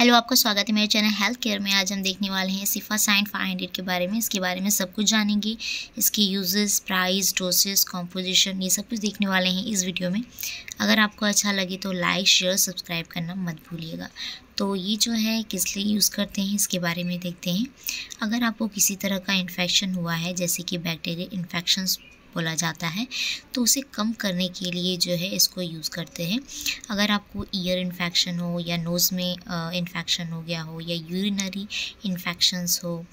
Hello, आपका स्वागत है मेरे चैनल हेल्थ केयर में। आज हम देखने वाले हैं सिफा साइन फाइव हंड्रेड के बारे में। इसके बारे में सब कुछ जानेंगे। इसकी यूजेस प्राइस डोसेस कॉम्पोजिशन ये सब कुछ देखने वाले हैं इस वीडियो में। अगर आपको अच्छा लगे तो लाइक शेयर सब्सक्राइब करना मत भूलिएगा। तो ये जो है, किस लिए यूज़ करते हैं, इसके बारे में देखते हैं। अगर आपको किसी तरह का इन्फेक्शन हुआ है, जैसे कि बैक्टीरिया इन्फेक्शन बोला जाता है तो उसे कम करने के लिए जो है, इसको यूज़ करते हैं। अगर आपको ईयर इन्फेक्शन हो, या नोज़ में इन्फेक्शन हो गया हो, या यूरिनरी इन्फेक्शंस हो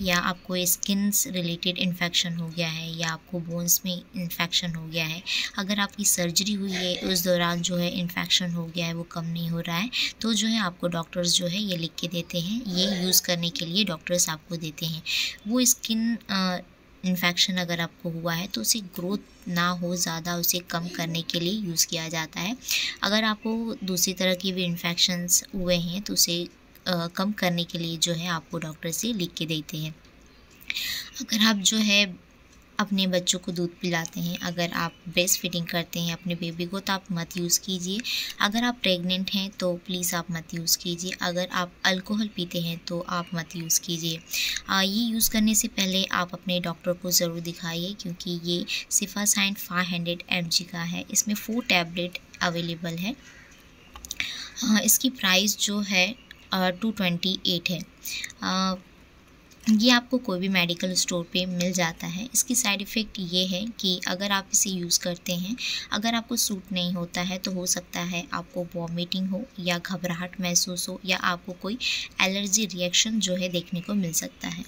या आपको स्किन रिलेटेड इन्फेक्शन हो गया है या आपको बोन्स में इन्फेक्शन हो गया है, अगर आपकी सर्जरी हुई है, उस दौरान जो है इन्फेक्शन हो गया है, वो कम नहीं हो रहा है तो जो है आपको डॉक्टर्स जो है ये लिख के देते हैं, ये यूज़ करने के लिए डॉक्टर्स आपको देते हैं। वो स्किन इन्फेक्शन अगर आपको हुआ है तो उसे ग्रोथ ना हो ज़्यादा, उसे कम करने के लिए यूज़ किया जाता है। अगर आपको दूसरी तरह की भी इन्फेक्शंस हुए हैं तो उसे कम करने के लिए जो है आपको डॉक्टर से लिख के देते हैं। अगर आप जो है अपने बच्चों को दूध पिलाते हैं, अगर आप ब्रेस्ट फीडिंग करते हैं अपने बेबी को तो आप मत यूज़ कीजिए। अगर आप प्रेग्नेंट हैं तो प्लीज़ आप मत यूज़ कीजिए। अगर आप अल्कोहल पीते हैं तो आप मत यूज़ कीजिए। ये यूज़ करने से पहले आप अपने डॉक्टर को ज़रूर दिखाइए, क्योंकि ये सिफा साइन फाइव हंड्रेड एम जी का है। इसमें फोर टैबलेट अवेलेबल है। इसकी प्राइस जो है टू ट्वेंटी एट है। ये आपको कोई भी मेडिकल स्टोर पे मिल जाता है। इसकी साइड इफ़ेक्ट ये है कि अगर आप इसे यूज़ करते हैं, अगर आपको सूट नहीं होता है तो हो सकता है आपको वॉमिटिंग हो या घबराहट महसूस हो या आपको कोई एलर्जी रिएक्शन जो है देखने को मिल सकता है।